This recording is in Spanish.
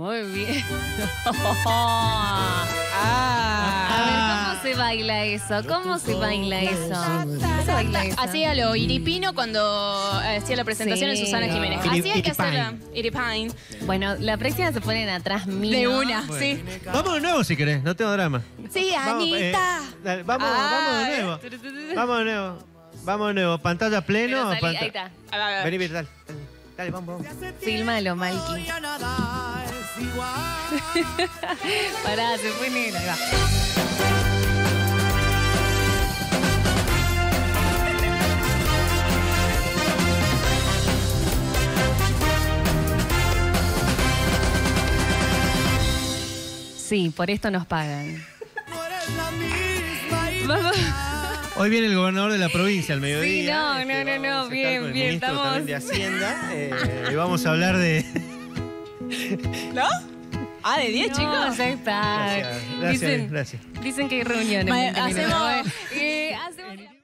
Muy bien. Ah. A ver, ¿cómo se baila eso? ¿Cómo se baila eso? ¿Cómo se baila eso? Hacía lo iripino cuando eh, hacía la presentación Sí. en Susana Jiménez. Iri- Así hay que iripine. hacerla. Iripine. Bueno, la próxima se ponen atrás mío. De una, Bueno. sí. Vamos de nuevo si querés, no tengo drama. Sí, Vamos, eh, Anita. dale, vamos, Ah, vamos de nuevo. Vamos de nuevo. Vamos de nuevo. Pantalla pleno. Salí- panta- ahí está. A ver, a ver. Vení, vení, dale. Dale, dale, vamos, vamos. Fílmalo, Malky. Pará, se fue negro. Ahí va. Sí, por esto nos pagan. Vamos. Hoy viene el gobernador de la provincia al mediodía. no, Este, no, no, no, a estar bien, bien, estamos- de Hacienda. eh, y vamos a hablar de. ¿No? Ah, de 10, No, chicos. Gracias, gracias, dicen, gracias. dicen que hay reuniones. Ma- en 20 minutos. hacemos- Eh, hace